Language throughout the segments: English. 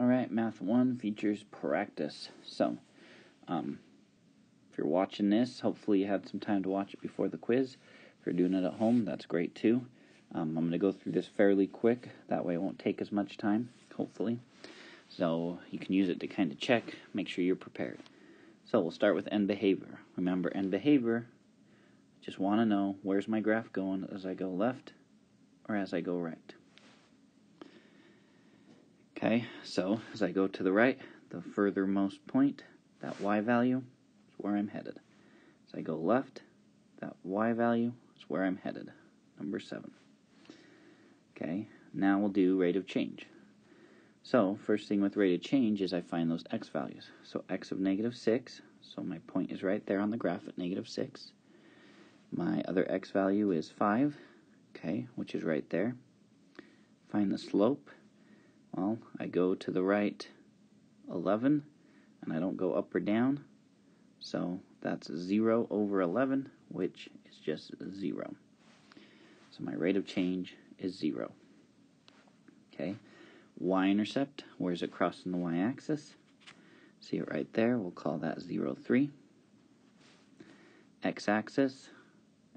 All right, Math 1 features practice. So, um, if you're watching this, hopefully you had some time to watch it before the quiz. If you're doing it at home, that's great too. Um, I'm going to go through this fairly quick. That way it won't take as much time, hopefully. So you can use it to kind of check, make sure you're prepared. So we'll start with end behavior. Remember, end behavior, just want to know where's my graph going as I go left or as I go right. Okay, so as I go to the right, the furthermost point, that y value, is where I'm headed. As I go left, that y value is where I'm headed, number 7. Okay, now we'll do rate of change. So, first thing with rate of change is I find those x values. So x of negative 6, so my point is right there on the graph at negative 6. My other x value is 5, okay, which is right there. Find the slope well, I go to the right 11 and I don't go up or down. So that's 0 over 11, which is just 0. So my rate of change is 0. Okay, y-intercept, where's it crossing the y-axis? See it right there, we'll call that 0, 3. x-axis,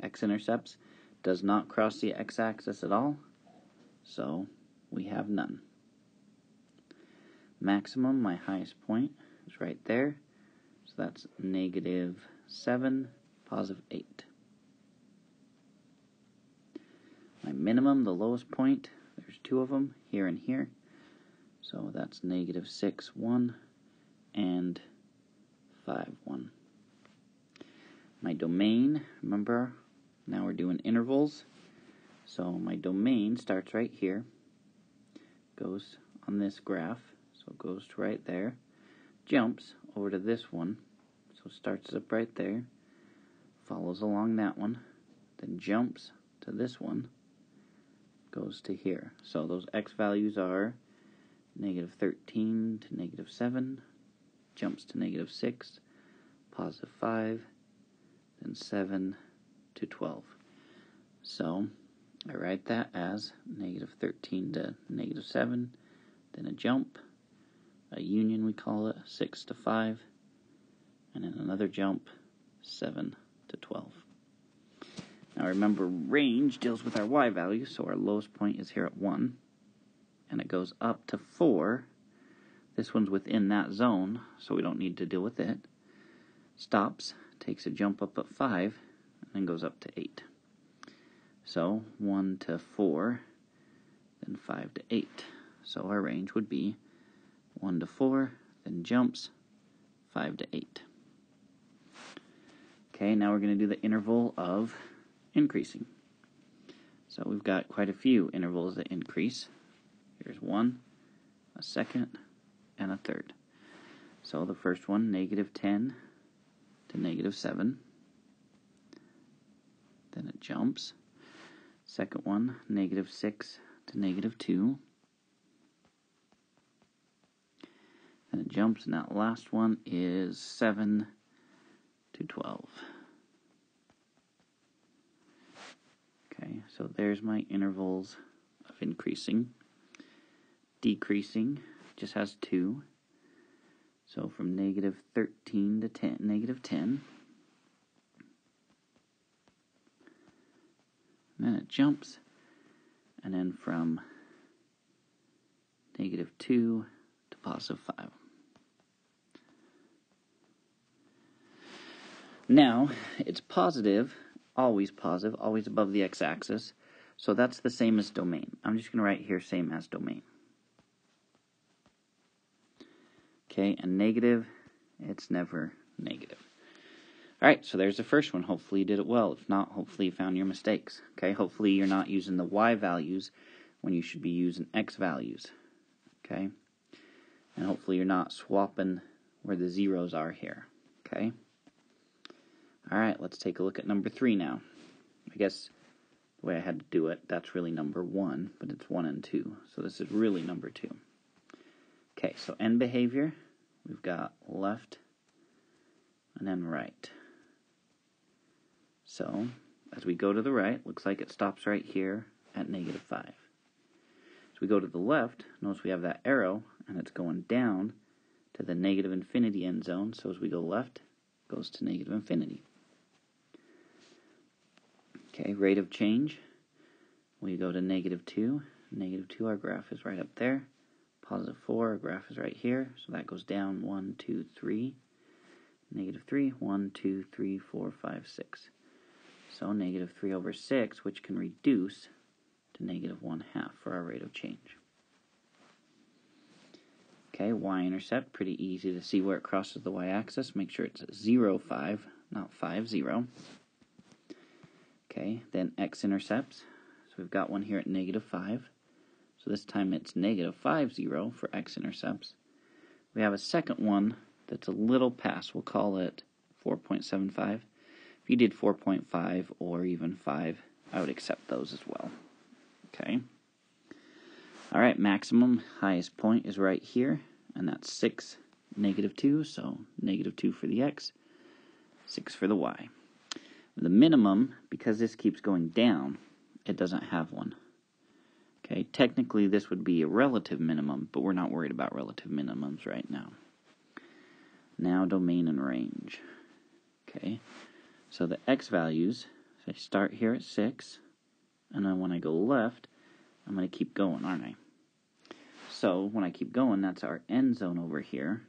x-intercepts, does not cross the x-axis at all, so we have none maximum, my highest point, is right there. So that's negative 7, positive 8. My minimum, the lowest point, there's two of them, here and here. So that's negative 6, 1, and 5, 1. My domain, remember, now we're doing intervals. So my domain starts right here, goes on this graph, so it goes to right there, jumps over to this one, so starts up right there, follows along that one, then jumps to this one, goes to here. So those x values are negative 13 to negative 7, jumps to negative 6, positive 5, then 7 to 12. So I write that as negative 13 to negative 7, then a jump, a union we call it, 6 to 5, and then another jump, 7 to 12. Now remember, range deals with our y value, so our lowest point is here at 1, and it goes up to 4. This one's within that zone, so we don't need to deal with it. Stops, takes a jump up at 5, and then goes up to 8. So 1 to 4, then 5 to 8. So our range would be 1 to 4, then jumps 5 to 8. Okay, now we're going to do the interval of increasing. So we've got quite a few intervals that increase. Here's one, a second, and a third. So the first one, negative 10 to negative 7. Then it jumps. Second one, negative 6 to negative 2. And it jumps, and that last one is 7 to 12. Okay, so there's my intervals of increasing. Decreasing just has 2. So from negative 13 to 10, negative 10. And then it jumps. And then from negative 2 to positive 5. Now, it's positive, always positive, always above the x-axis. So that's the same as domain. I'm just going to write here same as domain. Okay, and negative, it's never negative. Alright, so there's the first one. Hopefully you did it well. If not, hopefully you found your mistakes. Okay, hopefully you're not using the y values when you should be using x values. Okay, and hopefully you're not swapping where the zeros are here. Okay. Alright, let's take a look at number 3 now. I guess the way I had to do it, that's really number 1, but it's 1 and 2. So this is really number 2. Okay, so end behavior, we've got left and then right. So, as we go to the right, looks like it stops right here at negative 5. As we go to the left, notice we have that arrow, and it's going down to the negative infinity end zone. So as we go left, it goes to negative infinity. Okay, rate of change. We go to negative 2. Negative 2, our graph is right up there. Positive 4, our graph is right here. So that goes down 1, 2, 3. Negative 3, 1, 2, 3, 4, 5, 6. So negative 3 over 6, which can reduce to negative 1 half for our rate of change. Okay, y-intercept, pretty easy to see where it crosses the y-axis. Make sure it's 0, 5, not 5, 0. Then x-intercepts. So we've got one here at negative 5. So this time it's negative 5, 0 for x-intercepts. We have a second one that's a little past. We'll call it 4.75. If you did 4.5 or even 5, I would accept those as well. Okay. All right, maximum highest point is right here, and that's 6, negative 2, so negative 2 for the x, 6 for the y. The minimum, because this keeps going down, it doesn't have one. Okay, technically this would be a relative minimum, but we're not worried about relative minimums right now. Now domain and range. Okay, so the x values, so I start here at 6, and then when I go left, I'm going to keep going, aren't I? So when I keep going, that's our end zone over here.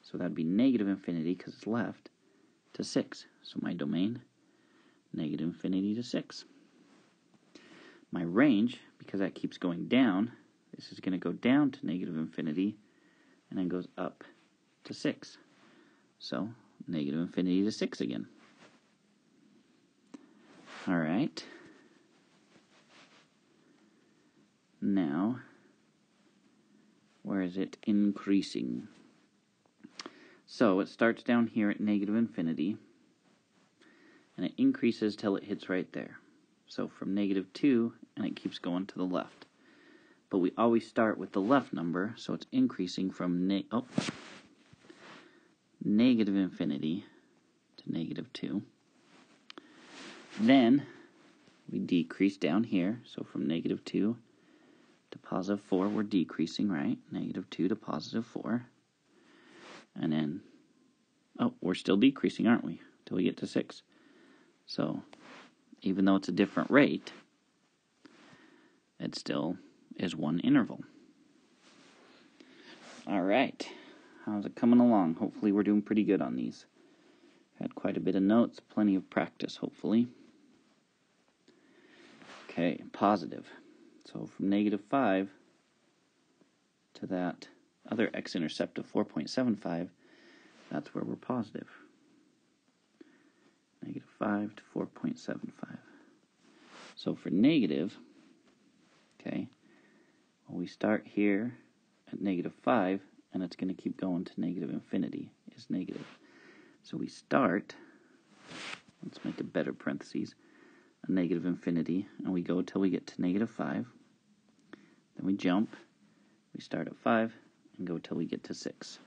So that'd be negative infinity because it's left to 6. So my domain, negative infinity to 6. My range, because that keeps going down, this is going to go down to negative infinity and then goes up to 6. So negative infinity to 6 again. All right. Now, where is it increasing? So it starts down here at negative infinity, and it increases till it hits right there. So from negative 2, and it keeps going to the left. But we always start with the left number, so it's increasing from ne oh, negative infinity to negative 2. Then we decrease down here, so from negative 2 to positive 4, we're decreasing, right? Negative 2 to positive 4. And then, oh, we're still decreasing, aren't we? Till we get to 6. So, even though it's a different rate, it still is one interval. All right. How's it coming along? Hopefully, we're doing pretty good on these. Had quite a bit of notes, plenty of practice, hopefully. Okay, positive. So from negative 5 to that other x-intercept of 4.75, that's where we're positive. Negative 5 to 4.75. So for negative, okay, well, we start here at negative 5, and it's going to keep going to negative infinity is negative. So we start, let's make a better parentheses, a negative infinity, and we go till we get to negative 5. Then we jump. We start at 5 and go till we get to 6,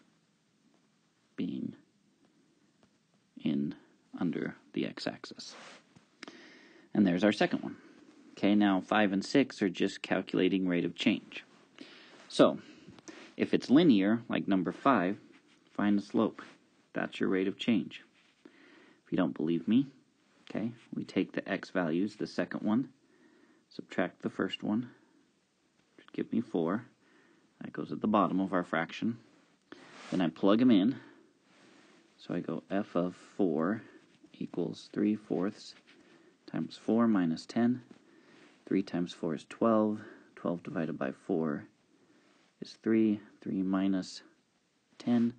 being in under the x-axis. And there's our second one. Okay, now 5 and 6 are just calculating rate of change. So, if it's linear, like number 5, find the slope. That's your rate of change. If you don't believe me, Okay, we take the x values, the second one, subtract the first one, should give me 4. That goes at the bottom of our fraction. Then I plug them in. So I go f of 4 equals 3 fourths times 4 minus 10. 3 times 4 is 12. 12 divided by 4 is 3. 3 minus 10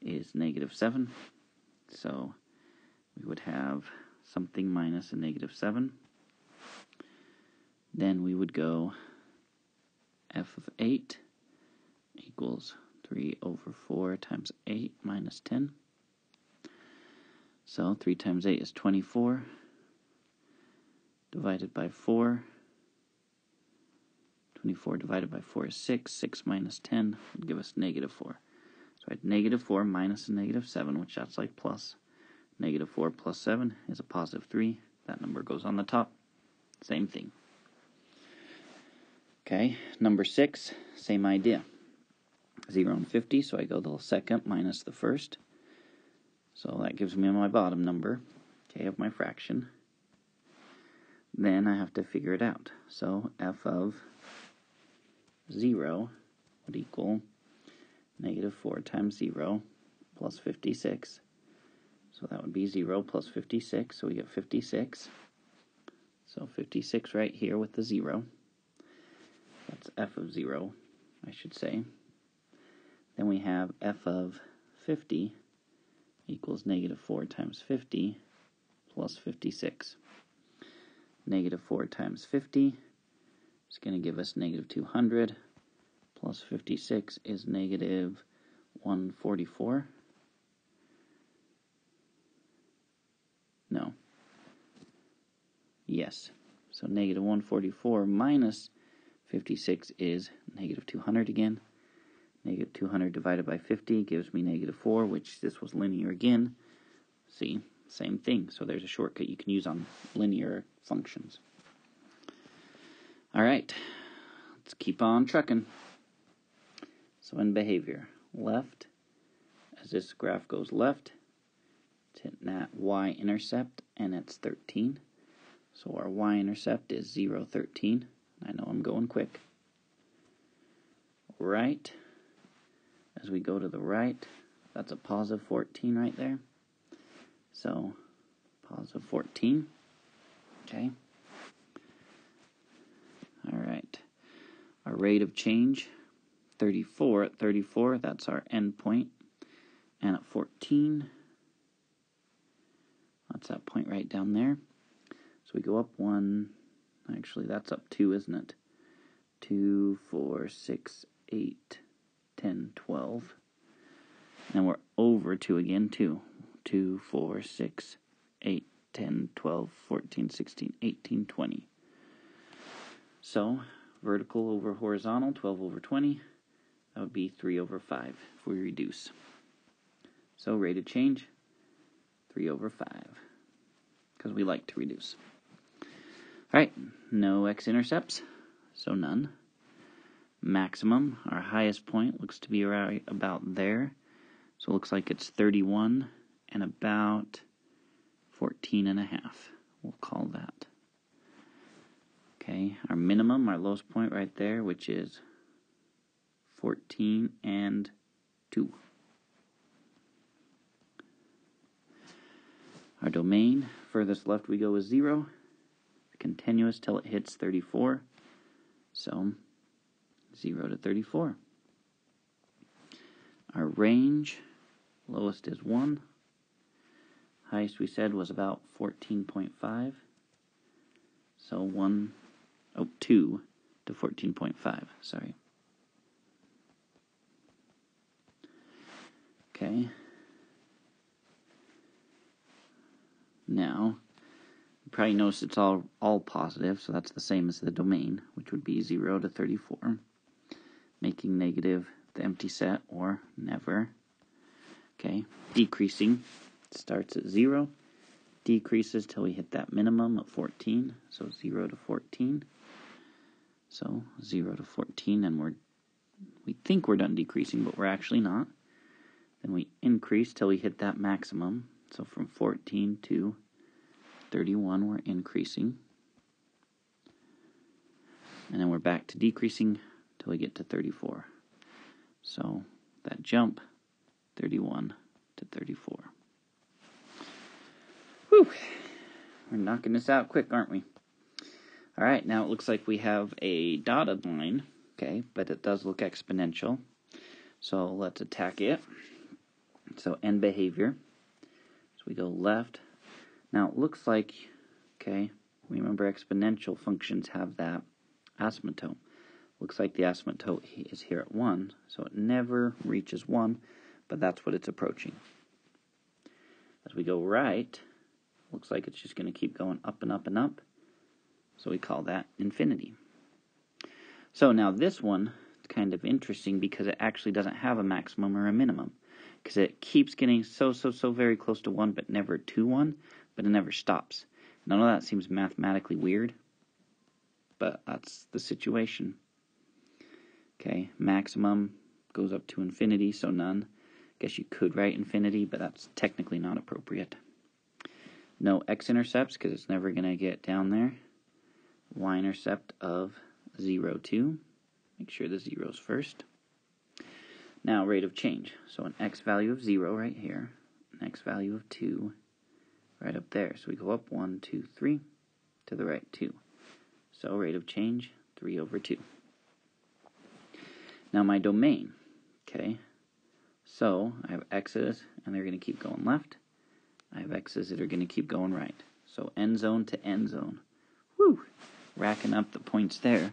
is negative 7. So we would have something minus a negative 7. Then we would go f of 8 equals 3 over 4 times 8 minus 10. So 3 times 8 is 24 divided by 4. 24 divided by 4 is 6. 6 minus 10 would give us negative 4. So I had negative 4 minus a negative 7, which that's like plus. Negative 4 plus 7 is a positive 3. That number goes on the top. Same thing. Okay, number 6, same idea. 0 and 50, so I go the second minus the first. So that gives me my bottom number, okay, of my fraction. Then I have to figure it out. So f of 0 would equal negative 4 times 0 plus 56. So that would be 0 plus 56, so we get 56. So 56 right here with the 0. That's f of 0, I should say. Then we have f of 50 equals negative 4 times 50 plus 56. Negative 4 times 50 is going to give us negative 200 plus 56 is negative 144. No. Yes. So negative 144 minus 56 is negative 200 again. Negative 200 divided by 50 gives me negative 4, which this was linear again. See, same thing. So there's a shortcut you can use on linear functions. All right, let's keep on trucking. So end behavior, left, as this graph goes left, it's hitting that y-intercept, and it's 13. So our y-intercept is 0, 13. I know I'm going quick. Right, as we go to the right, that's a pause of positive 14 right there. So, pause of positive 14. Okay. All right. Our rate of change 34 at 34, that's our endpoint. And at 14, that's that point right down there. So we go up one, actually that's up two, isn't it? Two, four, six, eight, 10, 12. And we're over two again, two. 2, 4, 6, 8, 10, 12, 14, 16, 18, 20. So, vertical over horizontal, 12 over 20. That would be 3 over 5 if we reduce. So rate of change, 3 over 5, because we like to reduce. Alright, no x-intercepts, so none. Maximum, our highest point, looks to be right about there. So it looks like it's 31 and about 14 and a half. We'll call that. Okay, our minimum, our lowest point right there, which is 14 and 2. Our domain, furthest left we go is 0. Continuous till it hits 34. So, 0 to 34. Our range, lowest is 1. Highest we said was about 14.5. So 1, oh, 2 to 14.5, sorry. Okay. Now, you probably notice it's all, all positive, so that's the same as the domain, which would be 0 to 34, making negative the empty set or never. Okay, decreasing starts at 0, decreases till we hit that minimum of 14, so 0 to 14. So 0 to 14, and we're we think we're done decreasing, but we're actually not. Then we increase till we hit that maximum. So from 14 to 31, we're increasing. And then we're back to decreasing we get to 34. So that jump, 31 to 34. Whew. We're knocking this out quick, aren't we? All right, now it looks like we have a dotted line, okay, but it does look exponential. So let's attack it. So end behavior. So we go left. Now it looks like, okay, remember exponential functions have that asymptote. Looks like the asymptote is here at 1, so it never reaches 1, but that's what it's approaching. As we go right, looks like it's just going to keep going up and up and up, so we call that infinity. So now this one is kind of interesting because it actually doesn't have a maximum or a minimum because it keeps getting so, so, so very close to 1, but never to 1, but it never stops. None of that seems mathematically weird, but that's the situation. Okay, maximum goes up to infinity, so none. Guess you could write infinity, but that's technically not appropriate. No x-intercepts because it's never going to get down there. Y-intercept of 0, 2. Make sure the zero's first. Now rate of change. So an x value of 0 right here, an x value of 2 right up there. So we go up 1, 2, 3, to the right 2. So rate of change 3 over 2. Now my domain, okay, so I have x's and they're going to keep going left. I have x's that are going to keep going right. So end zone to end zone. Woo! Racking up the points there.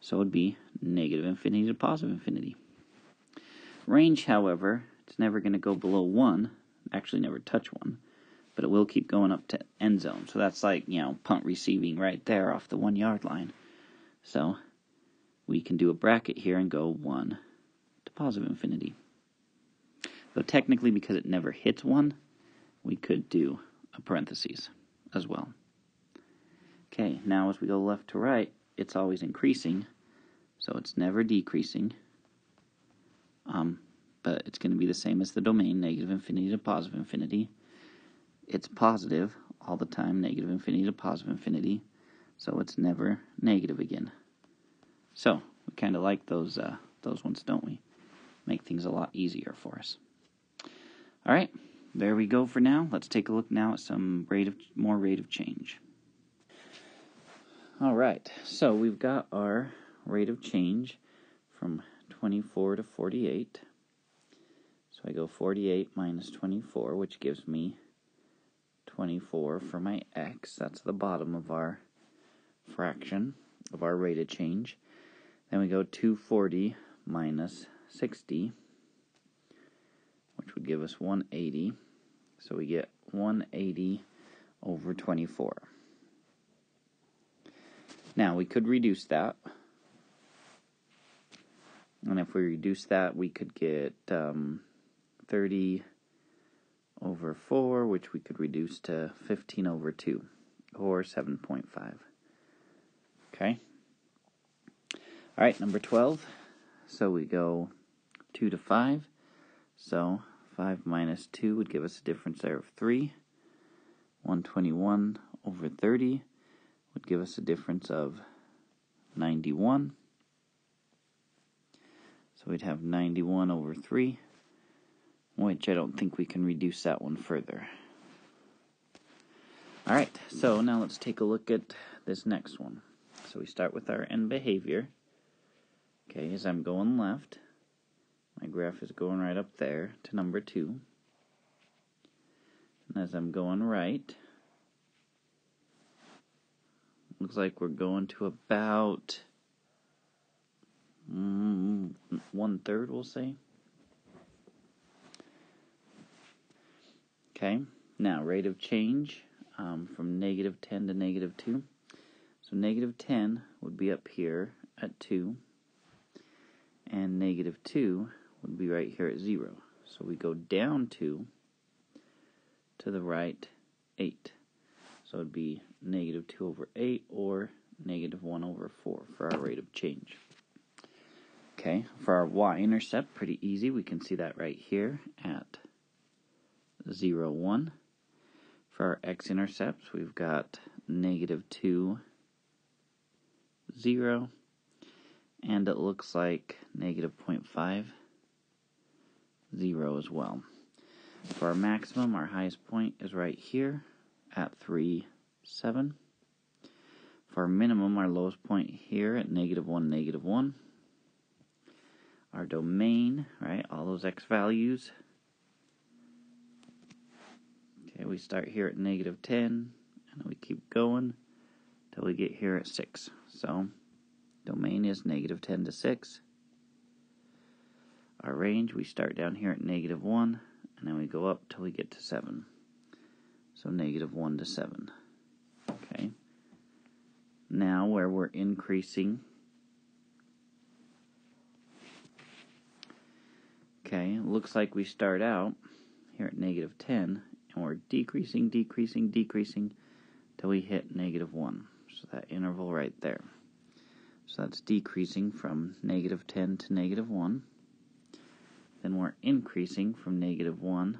So it would be negative infinity to positive infinity. Range, however, it's never going to go below 1. Actually, never touch 1. But it will keep going up to end zone. So that's like, you know, punt receiving right there off the one yard line. So we can do a bracket here and go 1 to positive infinity. Though technically, because it never hits 1, we could do a parentheses as well. Okay, now as we go left to right, it's always increasing, so it's never decreasing. Um, but it's going to be the same as the domain, negative infinity to positive infinity. It's positive all the time, negative infinity to positive infinity, so it's never negative again. So we kind of like those uh, those ones, don't we? Make things a lot easier for us. All right, there we go for now. Let's take a look now at some rate of more rate of change. All right, so we've got our rate of change from 24 to 48. So I go 48 minus 24, which gives me 24 for my x. That's the bottom of our fraction of our rate of change. Then we go 240 minus 60, which would give us 180. So we get 180 over 24. Now we could reduce that. And if we reduce that, we could get um, 30 over 4, which we could reduce to 15 over 2, or 7.5. Okay? All right, number 12. So we go 2 to 5. So 5 minus 2 would give us a difference there of 3. 121 over 30 would give us a difference of 91. So we'd have 91 over 3, which I don't think we can reduce that one further. Alright, so now let's take a look at this next one. So we start with our end behavior. Okay, as I'm going left, my graph is going right up there to number 2. And as I'm going right, looks like we're going to about mm, one third, we'll say. Okay, now rate of change um, from negative 10 to negative 2. So negative 10 would be up here at 2 and negative 2 would be right here at 0. So we go down 2 to the right 8. So it would be negative 2 over 8 or negative 1 over 4 for our rate of change. Okay, for our y-intercept, pretty easy. We can see that right here at 0, 1. For our x-intercepts, we've got negative 2, 0 and it looks like negative 0.5, 0 as well. For our maximum, our highest point is right here at 3, 7. For our minimum, our lowest point here at negative 1, negative 1. Our domain, right, all those x values. Okay, we start here at negative 10, and we keep going till we get here at 6. So, Domain is negative 10 to 6. Our range, we start down here at negative 1, and then we go up till we get to 7. So negative 1 to 7. Okay. Now where we're increasing, okay, looks like we start out here at negative 10, and we're decreasing, decreasing, decreasing, till we hit negative 1. So that interval right there. So that's decreasing from negative 10 to negative 1. then we're increasing from negative 1,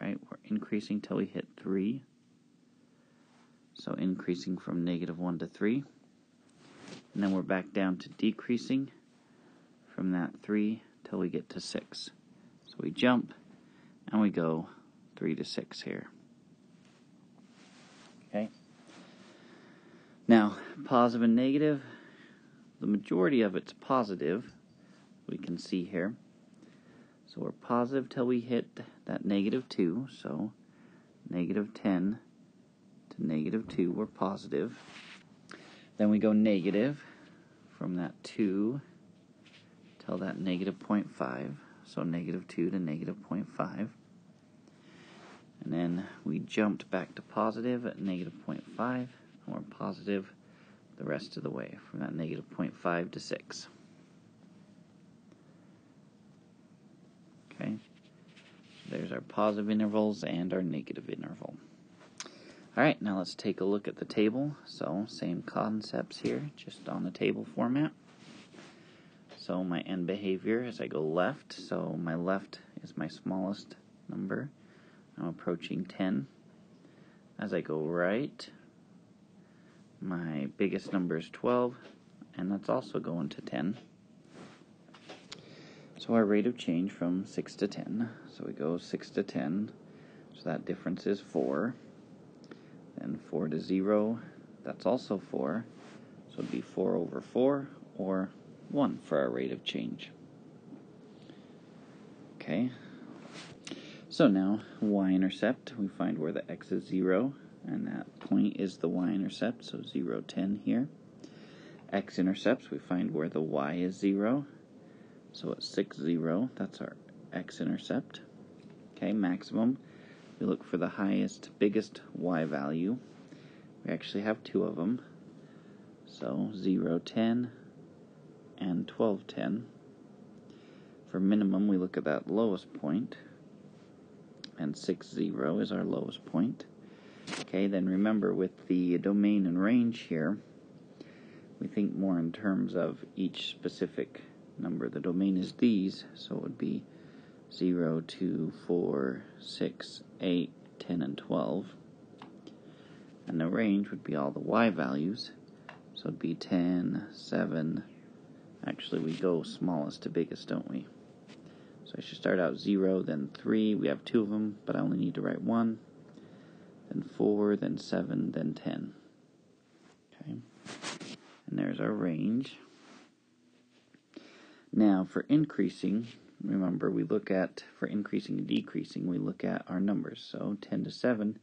right? We're increasing till we hit 3. So increasing from negative 1 to 3. And then we're back down to decreasing from that 3 till we get to 6. So we jump and we go 3 to 6 here. Okay? Now, positive and negative, the majority of it's positive, we can see here. So we're positive till we hit that negative 2, so negative 10 to negative 2, we're positive. Then we go negative from that 2 till that negative 0.5, so negative 2 to negative 0.5. And then we jumped back to positive at negative 0.5, and we're positive the rest of the way from that negative 0.5 to 6. Okay, there's our positive intervals and our negative interval. Alright, now let's take a look at the table. So, same concepts here, just on the table format. So, my end behavior as I go left, so my left is my smallest number. I'm approaching 10. As I go right, my biggest number is 12, and that's also going to 10. So our rate of change from 6 to 10, so we go 6 to 10, so that difference is 4. Then 4 to 0, that's also 4. So it'd be 4 over 4 or 1 for our rate of change. Okay. So now, y-intercept, we find where the x is 0, and that point is the y-intercept, so 0, 10 here. x-intercepts, we find where the y is 0, so it's 6, 0, that's our x-intercept. Okay, maximum, we look for the highest, biggest y value. We actually have two of them. So 0, 10 and 12, 10. For minimum, we look at that lowest point, and 6, 0 is our lowest point. Okay, then remember with the domain and range here, we think more in terms of each specific number. The domain is these, so it would be 0, 2, 4, 6, 8, 10, and 12. And the range would be all the y values. So it'd be 10, 7. Actually, we go smallest to biggest, don't we? So I should start out 0, then 3. We have two of them, but I only need to write 1. Then 4, then 7, then 10. Okay. And there's our range. Now, for increasing, remember we look at, for increasing and decreasing, we look at our numbers. So 10 to 7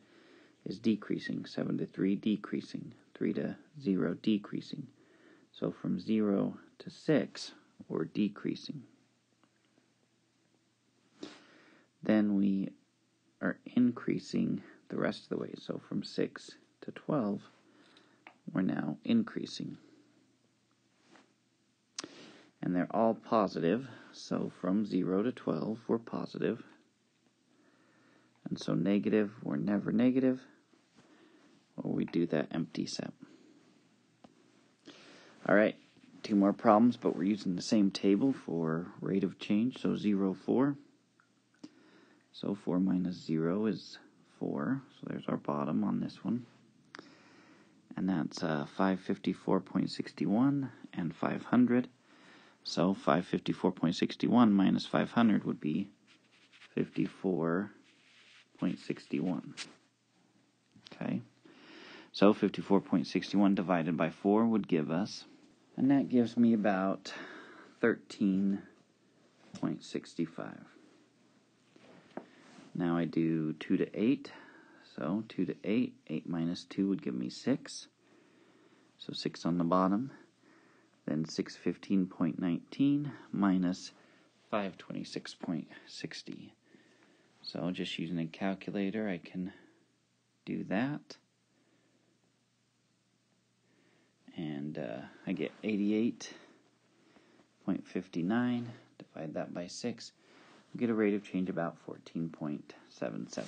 is decreasing, 7 to 3 decreasing, 3 to 0 decreasing. So from 0 to 6, we're decreasing. Then we are increasing the rest of the way. So from 6 to 12, we're now increasing and they're all positive. So from 0 to 12, we're positive. And so negative, we're never negative, or we do that empty set. All right, two more problems, but we're using the same table for rate of change. So 0, 4. So 4 minus 0 is 4. So there's our bottom on this one. And that's uh, 554.61 and 500. So 554.61 minus 500 would be 54.61. Okay. So 54.61 divided by 4 would give us, and that gives me about 13.65. Now I do 2 to 8. So 2 to 8, 8 minus 2 would give me 6. So 6 on the bottom then 615.19 minus 526.60. So just using a calculator, I can do that. And uh, I get 88.59. Divide that by 6. Get a rate of change about 14.77.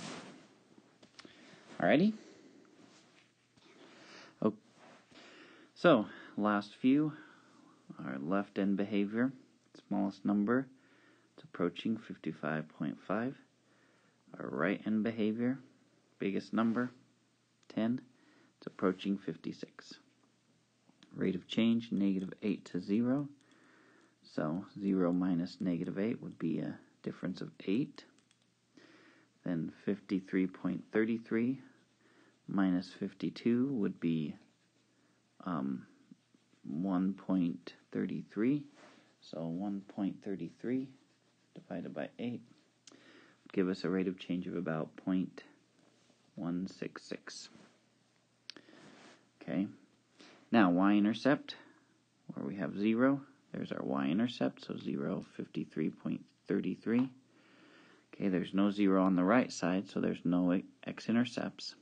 Alrighty? Oh, so, last few our left end behavior, smallest number, It's approaching 55.5. Our right end behavior, biggest number, 10. It's approaching 56. Rate of change, negative 8 to 0. So 0 minus negative 8 would be a difference of 8. Then 53.33 minus 52 would be um, 1.33. So 1.33 divided by 8 would give us a rate of change of about 0.166. Okay. Now y-intercept, where we have 0, there's our y-intercept, so 0, 53.33. Okay, there's no 0 on the right side, so there's no x-intercepts.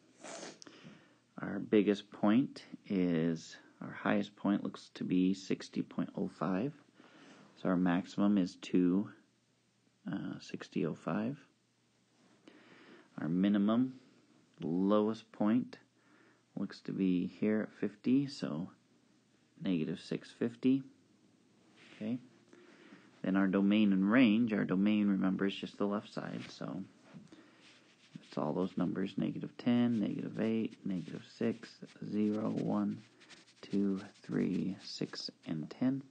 Our biggest point is, our highest point looks to be 60.05. So our maximum is 2, uh, 60.05. Our minimum, lowest point, looks to be here at 50, so negative 650. Okay. Then our domain and range, our domain, remember, is just the left side, so it's all those numbers, negative 10, negative 8, negative 6, 0, 1, 2, 3, 6, and 10.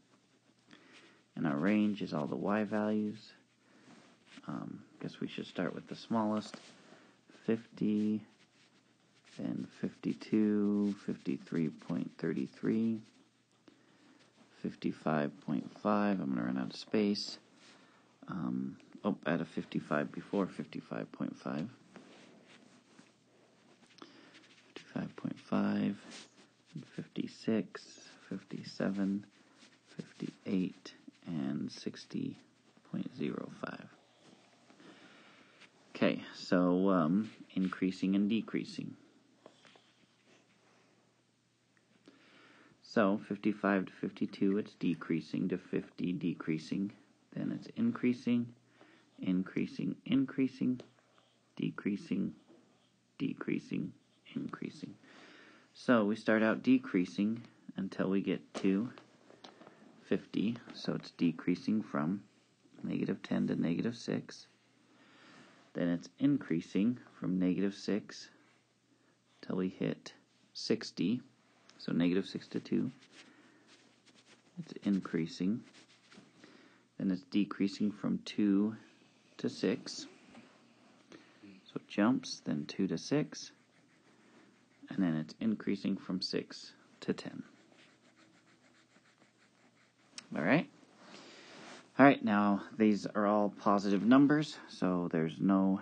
And our range is all the y values. Um, guess we should start with the smallest, 50, then 52, 53.33, 55.5. I'm going to run out of space. Um, oh, add a 55 before 55.5. 55.5, 56, 57, 58, and 60.05. Okay, so um, increasing and decreasing. So 55 to 52, it's decreasing to 50, decreasing. Then it's increasing, increasing, increasing, decreasing, decreasing, increasing. So we start out decreasing until we get to 50. So it's decreasing from negative 10 to negative 6. Then it's increasing from negative 6 till we hit 60 so negative 6 to 2. It's increasing. Then it's decreasing from 2 to 6. So it jumps, then 2 to 6. And then it's increasing from 6 to 10. Alright? Alright, now these are all positive numbers, so there's no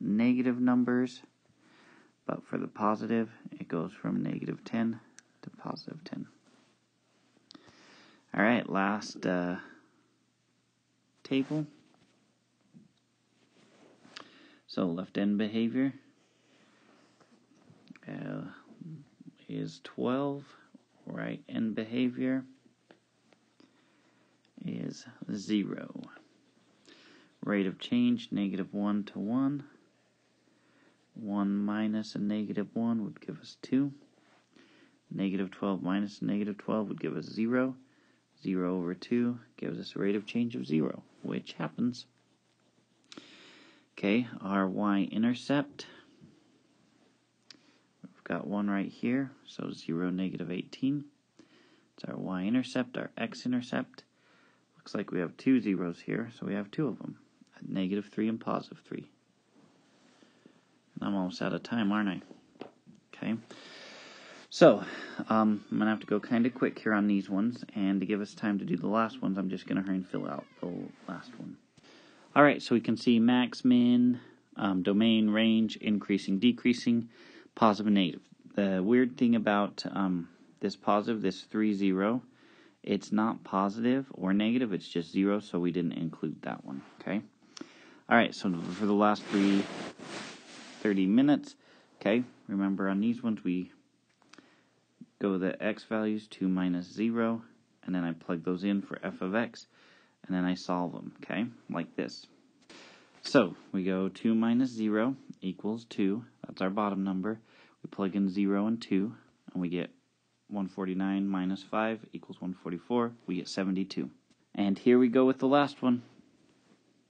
negative numbers. But for the positive, it goes from negative 10 to positive 10. All right, last uh, table. So left end behavior uh, is 12. Right end behavior is 0. Rate of change, negative 1 to 1. 1 minus a negative 1 would give us 2. Negative 12 minus negative 12 would give us 0. 0 over 2 gives us a rate of change of 0, which happens. Okay, our y-intercept. We've got one right here, so 0, negative 18. It's our y-intercept, our x-intercept. Looks like we have two zeros here, so we have two of them, negative 3 and positive 3. And I'm almost out of time, aren't I? Okay. So, um, I'm going to have to go kind of quick here on these ones, and to give us time to do the last ones, I'm just going to hurry and fill out the last one. Alright, so we can see max, min, um, domain, range, increasing, decreasing, positive, and negative. The weird thing about um, this positive, this 3, 0, it's not positive or negative, it's just 0, so we didn't include that one, okay? Alright, so for the last three, 30 minutes, okay, remember on these ones we go the x values 2 minus 0, and then I plug those in for f of x, and then I solve them, okay, like this. So, we go 2 minus 0 equals 2, that's our bottom number. We plug in 0 and 2, and we get 149 minus 5 equals 144, we get 72. And here we go with the last one.